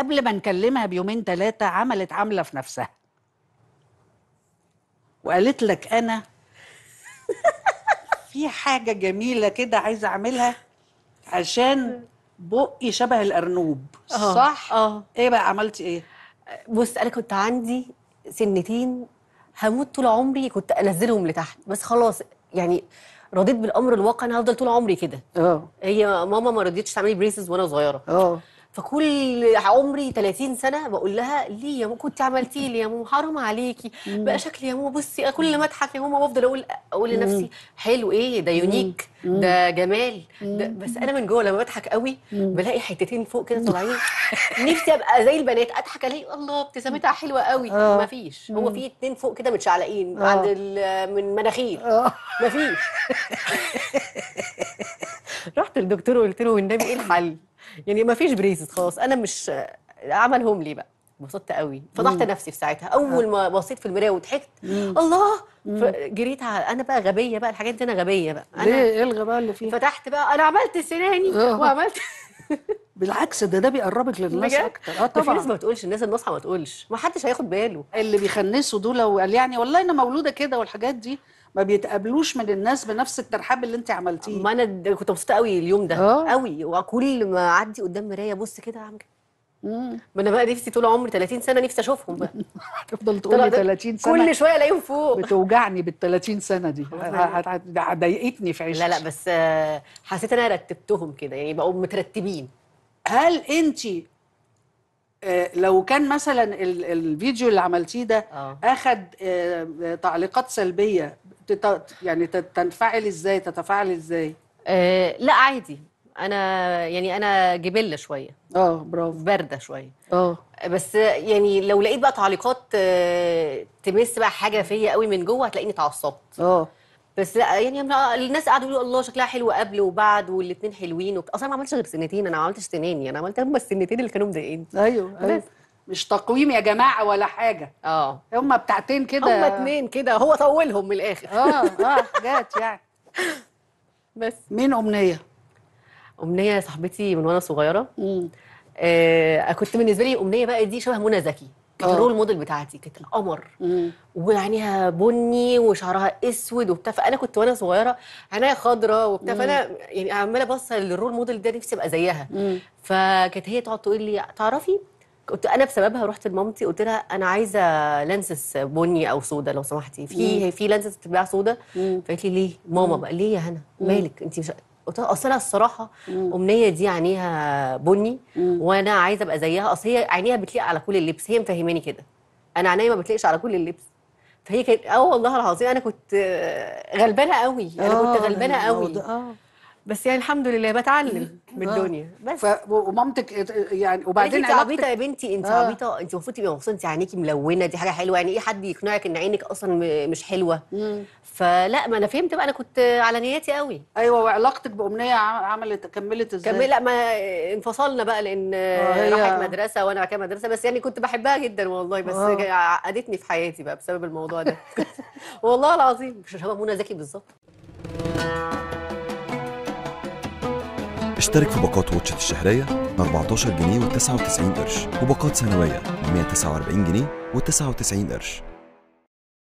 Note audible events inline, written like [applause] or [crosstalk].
قبل ما نكلمها بيومين ثلاثة عملت عامله في نفسها. وقالت لك أنا [laughs] في حاجة جميلة كده عايزة أعملها عشان بقي شبه الأرنوب. آه، صح؟ آه. إيه بقى عملتي إيه؟ بص أنا كنت عندي سنتين هموت طول عمري كنت أنزلهم لتحت. بس خلاص يعني رضيت بالأمر الواقع أنا هفضل طول عمري كده. آه. هي ماما ما رضيتش تعملي بريسز وأنا صغيرة. آه. فكل عمري 30 سنة بقول لها ليه يا ماما كنت عملتي لي يا ماما حرام عليكي. بقى شكلي يا ماما بصي كل ما أضحك يا ماما بفضل أقول أقول لنفسي حلو إيه ده يونيك ده جمال ده بس أنا من جوه لما بضحك قوي بلاقي حتتين فوق كده طالعين. نفسي أبقى زي البنات أضحك ألاقي الله ابتسامتها حلوة قوي. آه. مفيش هو في اتنين فوق كده متشعلقين آه. عند من مناخير. آه. مفيش [laughs] رحت للدكتور وقلت له والنبي إيه الحل؟ يعني مفيش بريسز خلاص. أنا مش عملهم لي بقى؟ انبسطت قوي. فضحت نفسي في ساعتها. أول ما بصيت في المراية وضحكت الله! جريت على أنا بقى غبية بقى الحاجات دي أنا غبية بقى. ليه؟ أنا إيه الغباء اللي فيه فتحت بقى أنا عملت سناني آه. وعملت [laughs] بالعكس ده ده بيقربك للناس؟ أكتر. آه ده في ناس طبعا. ما بتقولش الناس الناصحة ما تقولش. ما حدش هياخد باله. اللي بيخنسوا دول وقال يعني والله أنا مولودة كده والحاجات دي ما بيتقابلوش من الناس بنفس الترحاب اللي انت عملتيه. ما أنا كنت مبسوطة قوي اليوم ده آه. قوي. وكل ما اعدي قدام مراية ابص كده اعمل. ما أنا بقى نفسي طول عمري 30 سنة نفسي اشوفهم بقى. [laughs] تفضل تقولي ده 30 سنة؟ كل شوية الاقيهم فوق. بتوجعني بال 30 سنة دي. هتضايقني في عيشتي. لا لا بس آه، حسيت أنا رتبتهم كده يعني بقوا مترتبين. هل انت آه، لو كان مثلا ال- الفيديو اللي عملتيه ده آه. أخد تعليقات سلبية يعني تنفعل إزاي؟ تتفاعل إزاي؟ آه، لا عادي. أنا يعني أنا جبلة شوية. آه برافو. باردة شوية. آه. بس يعني لو لقيت بقى تعليقات آه، تمس بقى حاجة فيا قوي من جوه هتلاقيني اتعصبت. آه. بس لا يعني الناس قعدوا يقولوا الله شكلها حلو قبل وبعد والاثنين حلوين وبت... أصلا ما عملتش غير سنتين أنا ما عملتش سناني أنا عملت هم السنتين اللي كانوا مضايقيني. أيوه أيوه. بس. مش تقويم يا جماعة ولا حاجة. آه. هما بتاعتين كده. هم اتنين كده هو طولهم من الآخر. آه آه حاجات يعني. [laughs] بس. مين أمنية؟ أمنية صاحبتي من وأنا صغيرة. مم. آه كنت بالنسبة لي أمنية بقى دي شبه منى زكي. كانت آه. الرول موديل بتاعتي كانت القمر. وعينيها بني وشعرها أسود وبتاع. فأنا كنت وأنا صغيرة عينيا خضراء وبتاع. فأنا يعني عمالة ابص للرول موديل ده نفسي أبقى زيها. مم. فكانت هي تقعد تقول لي تعرفي كنت أنا بسببها رحت لمامتي قلت لها أنا عايزة لانسس بني أو سودا لو سمحتي. في في لانسس بتتباع سودا. فقالت لي ليه؟ ماما بقى ليه يا هنا؟ مالك؟ انت مش قلت لها أصل أنا الصراحة أمنية دي عينيها بني وأنا عايزة أبقى زيها. أصل هي عينيها بتليق على كل اللبس هي مفهماني كده. أنا عينيا ما بتليقش على كل اللبس. فهي كانت أه والله العظيم أنا كنت آه، غلبانة قوي أنا آه، كنت غلبانة قوي. بس يعني الحمد لله بتعلم من آه. الدنيا بس. ف... ومامتك يعني وبعدين انت عبيطة يا بنتي انت آه. عبيطة. انت المفروض تبقي مبسوطة انت عينيكي ملونة دي حاجة حلوة. يعني إيه حد يقنعك ان عينك أصلا مش حلوة؟ مم. فلا ما أنا فهمت بقى أنا كنت على نياتي قوي. أيوه وعلاقتك بأمنية عملت كملت إزاي؟ كمل لا ما انفصلنا بقى لأن هي- راحت مدرسة وأنا بعد كده مدرسة. بس يعني كنت بحبها جدا والله بس آه. عقدتني في حياتي بقى بسبب الموضوع ده. [laughs] والله العظيم. مش شبه منى زكي بالظبط؟ اشترك في باقات واتشت الشهرية ب 14 جنيه و99 قرش وباقات سنوية ب 149 جنيه و99 قرش.